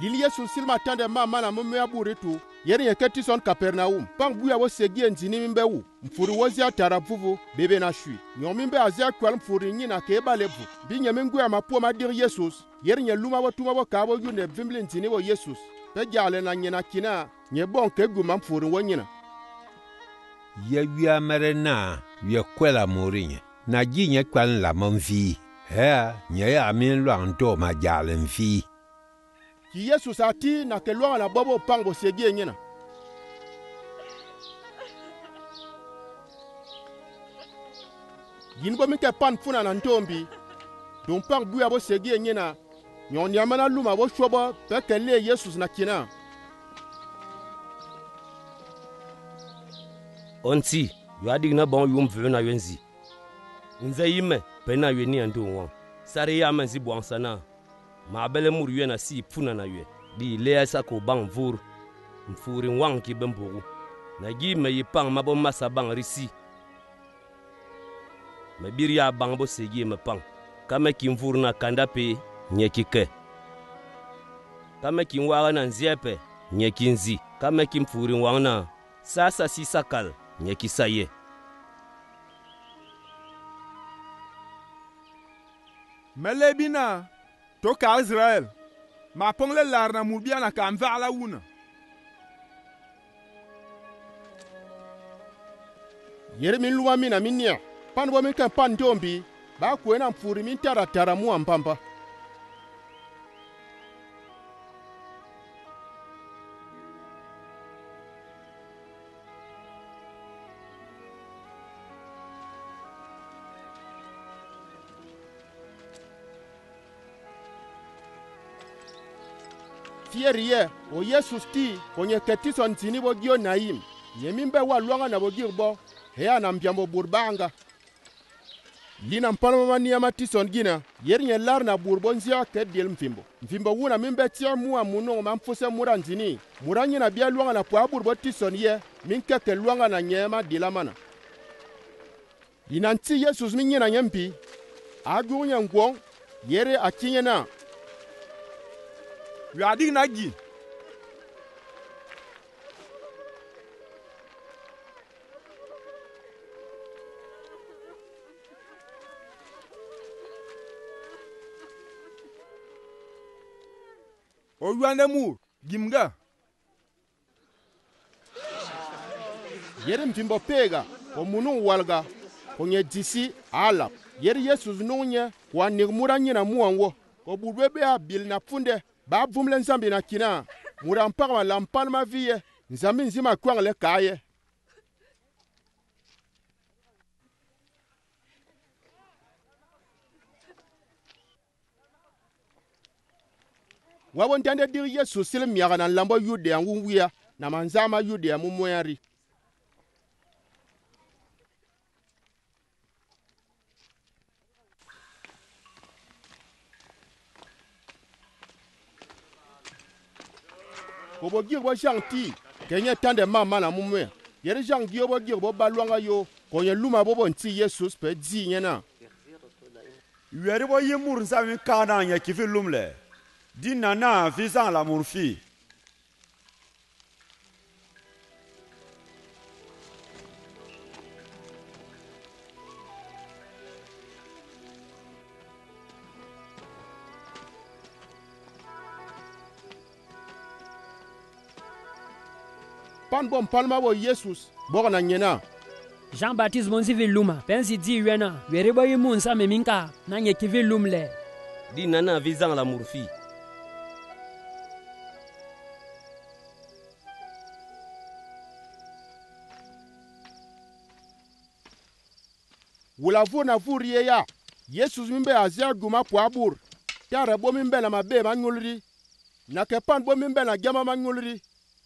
lili yesu sil tande ma mana mumea buri tu yeri nye keti son kapernaum pang buya wo segie nzini mimbe wu mfuri wo zia tara vuvu bebe na shui nyon mimbe azia kwal mfuri nyi na ke ebale vu mbi nye minguya mapuo madir yesus yeri nye luma wo tuma wo kaa wo yu ne vimli nzini wo yesus pe jale na nyina kina nye bon ke guma mfuri wo nyina ye wia mere na wie kwela mori nye na ji nye kwal la mon vi nye ya min lwang do ma jale mvi ti yesu sa ti na yeke luanga na gbogbo pango segi e nye na yinbo mi yeke pan funa na ntombi don pango gbia bo segi e nye na nyon ni amana lu ma bo sio bo mpe yeke le yesu na ki na onti yu adigi na bon yu mvulu na yu nzi nze yi me pene na yu ni ando ngon sari ye amen zi bwangsa na maabele mur yue na si pfuna na yue di lea sa ko baŋ vuur n fuuri waŋ ki bimbugu na gi me yi paŋ ma bo masa baŋ ri si me bir ya baŋ bo se gi me paŋ ka me ki n vuur na kanda pe nye ki ke ka me ki n waaga na nzie pe nye ki n zi ka me ki n fuuri waŋ na saasa si sakal nye ki sa ye mele bi na to ka israɛl maa pɔŋ la laare na mubiana ka n vagla wuna yeri min luwa mina min nia panibo min kan pani tombi baa kuwe na n puuri min tara tara muwan pamba fierie o yesus ti konye ketiso ntini bo gio na yim nyemi mbe wa luanga na bo gio bo he ana mbiambo burbanga lina mpalmama mani ya son gina yeri nye lar na bur bo nzia mfimbo mfimbo wuna mimbe tia mua muno ma man mura ntini mura nyina bia luanga na pua burbo bo ti son ye min keke luanga na nyema dilamana lina nti yesus min nyina nye mpi agu nye ngwong yere akinye na We are dignity. Oyuanemu gimga. Yerem timbo pega ko munu walga ko nye disi ala. Yer Yesus nunye kwa nigmura nyina muango ko budwebe a bil funde bavumile nzambe na kina mu ra mpagema la mpanema vi ye nzambe nzi makuaŋ le kaa ye wa bontande dig yesu silimiaga na n lambɔ yudeã wunwia na manzaama yudeã mumwẽari obo gig bo zhang ti kenye tande mama na mumue yeri zhang gi obo gig bo ba luanga yo konye luma bobo nti yesus pe di nye na yueri bo yi mur nsa mi kaa na nye kifi lum le di na na fi zang la mur fi pan bo palma bo yesus bogo na nyena jean baptiste bon si vi luma pen si di yue na weri bo ye mun same min ka na nye ki vi lum le di nana vi zang la muru fi wula vu na vu rie ya yesus min be azia duma pua bur tiare bo min be na mabe ma nyulri na ke pan bo min be na giama ma nyulri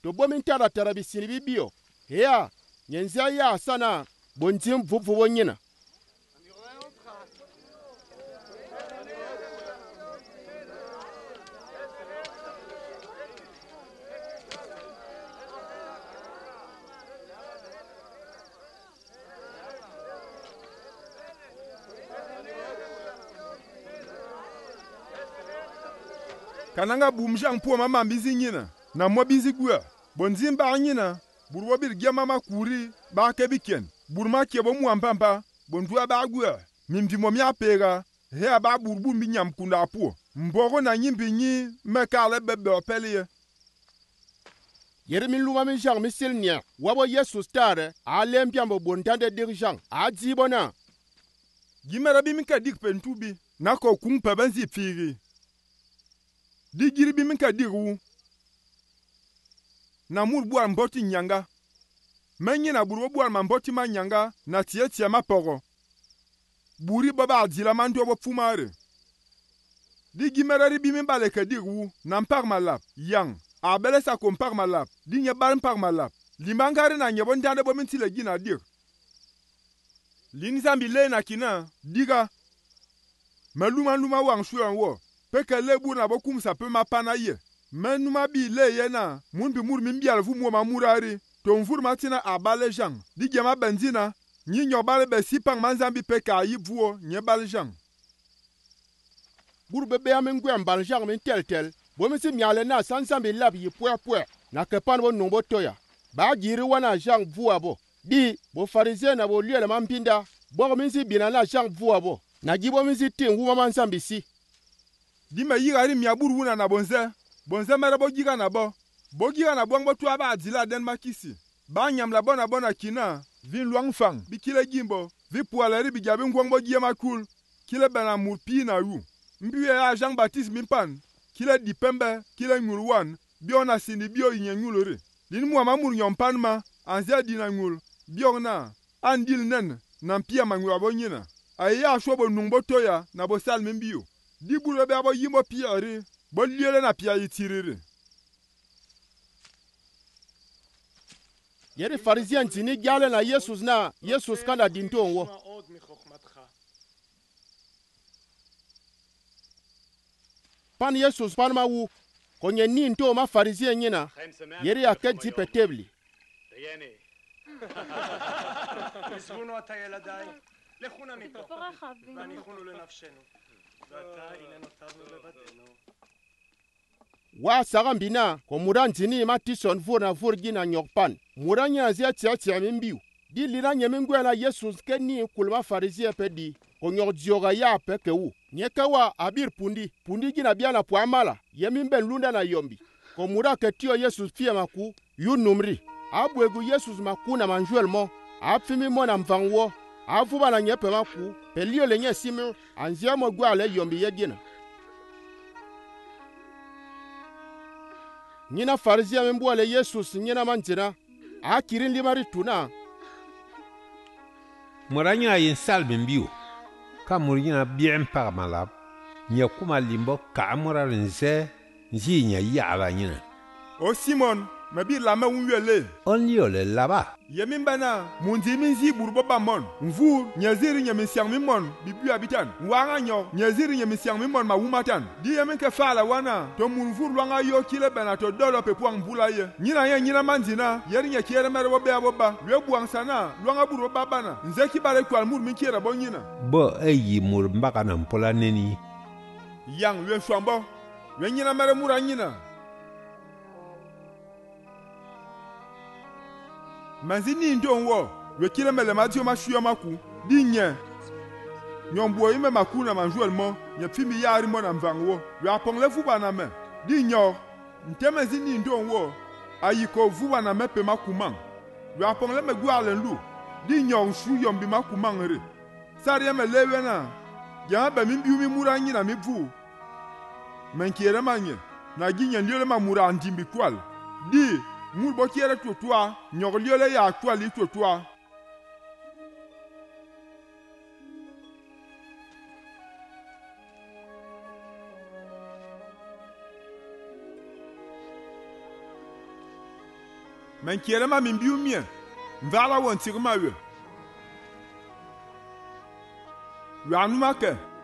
to bo mini tara tara bisini bibio ya nyenzi ya sana bonzi mvuvu wonyina kananga bumjang puo mamambi zinyina na mwa bizi gua bonzin bag yĩna bur wa bɩd gɛma ma kuuri bag kɛ bɩ ken bur ma kɛ bo muam pãmpa bon dua bag guɛ mim tɩ mom yaa peega sẽn yaa bag bur bũmb bɩ yãmb kũndaag puo n boogo na yĩm bɩ yĩ me kaalɛ bɛ bɛo pɛl ye yeri min luma min zhang mi sil nia wabo yesu stare a lem piambo bon tande dik zhang a dzibo na gimera bi min ka dik pentu bi na ko kung pe ban zi pigi di giri bi min ka dik wu na mur buar mboti nyanga menyi na buru buar ma mboti ma nyanga na tie tie ma pogo buri baba adila ma ndio bofumare di gimerari bi mi bale ke di wu na mpar malap yang abele sa ko mpar malap di nye bal mpar malap limbangari na nyebo ndande bo minti le gi na dir lini zambi le na kina diga me lumaluma wang shuan wo pe ke le bur na bokumsa pe ma pa na ye mɛ numa bi le yena mun bi mur min bial vu muoma murari ton vur ma tina a bale zhaŋ di giema benzina nyi nyɔ bale be si paŋ ma nzambi pe ka yi vuo nye bale zhaŋ bur be bea min gwɛm bale zhaŋ min tɛltɛl bo mi si miale na san zambi lab yi puɛpuɛ na ke pan bo nuŋ bo toya baa giiri wana zhaŋ vua bo di bo farisee na bo luɛl man pinda bɔg min si bina na zhaŋ vua bo na gi bo min si tin wuma man zambi si di me yigari mia bur wuna na bo nzɛ bonzemere bo giga na bo bo giga na bongo tu abâ adila aden makisi bâ nyamla bo na bo na ki na vi luang fang bi kile gimbo vi puale ri bigia bi ngwong bo gie makul kile ben na mur pii na yu mbi ye ya jean baptiste mi pan kile di pembe kile nyul wan bio na sini bio yi nye nyul ri lin mua ma mur nyon pan ma anzi adi na nyul biong na an dil nen na mpia ma nyul abo nyi na aye ya asho bo nung bo toya na bo sal mi mbio di buru be abo yimbo pii ri boliele na pia yitiriri yeri farisien nzini gyale na yesus na yesus kanda dinto nwo pan yesus pan ma wu ko nye ni nto ma farisien nyina yeri ake dzi pe tebli לכו נמיתו, ואנחנו לנפשנו, ועתה הנה נותרנו לבדנו. wa sagan bina ko mudan tini ma tison vor na vor gina nyok pan mudan nya zia tia tia min biu di lira nya min gwela yesu ke ni kulma farisie pe di ko nyok dioga ya pe ke wu nye ke wa abir pundi pundi gina bia na pwa mala ye min ben lunda na yombi ko muda ke tio yesu fie maku yu numri abwegu yesu maku na manjuel mo afimi mo na mvang wo avuba na nye pe maku pe lio le nye simi anzia mo gwa le yombi ye gina nyina farisia membuale yesus nyina manzina a kiri limari tuna mura nyina yin salbin biyo ka mur nyina biɛɣim pagima lab nye kuma limbo kaɣa mura din zɛ n ʒii nyɛ nyina o simon mebi lame ŋu yɔe le. ɔnli o le laba. yemin bena mundi min zi burubo ba mɔn nvu nyeziri nyemisiɛŋ mi mɔn bibi abitan nwaŋa nyɔ nyeziri nyemisiɛŋ mi mɔn ma wumatan di yemin ke faa la wana to munvu lwaŋa yo kile bena to dɔlɔ pe puaŋ bu la ye nyina ye nyina man zina yeri nye kiere mɛrɛ bo bea bo ba lue buaŋ sana lwaŋa burubo ba bana nze kibare kual muru min kiere bo e nyina. bɔ eyi muri mbaga na mpola neni. yaŋ lue sɔnbɔ lue nyina mɛrɛ mura nyina. ndo ndongo lwekile mele madio mashuya maku dinye nyombuo ime maku na manjuel mo nye pfimi yari mo na mvangu wo lwe apongle vuba na me dinyo nte manzini ndongo ayiko vuba na me pe maku man lwe apongle megu alenlu dinyo nshu yombi maku man re sari eme lewe na yãa ba mimbiu mi mura nyina mi vu menkiere manye na gi nye liole ma mura andimbi kual di ŋun botiere tuotua nyɔglio le yaa tuali tuotua menkiere ma min biu mie nvaala wɔntigma yue yuanuma ke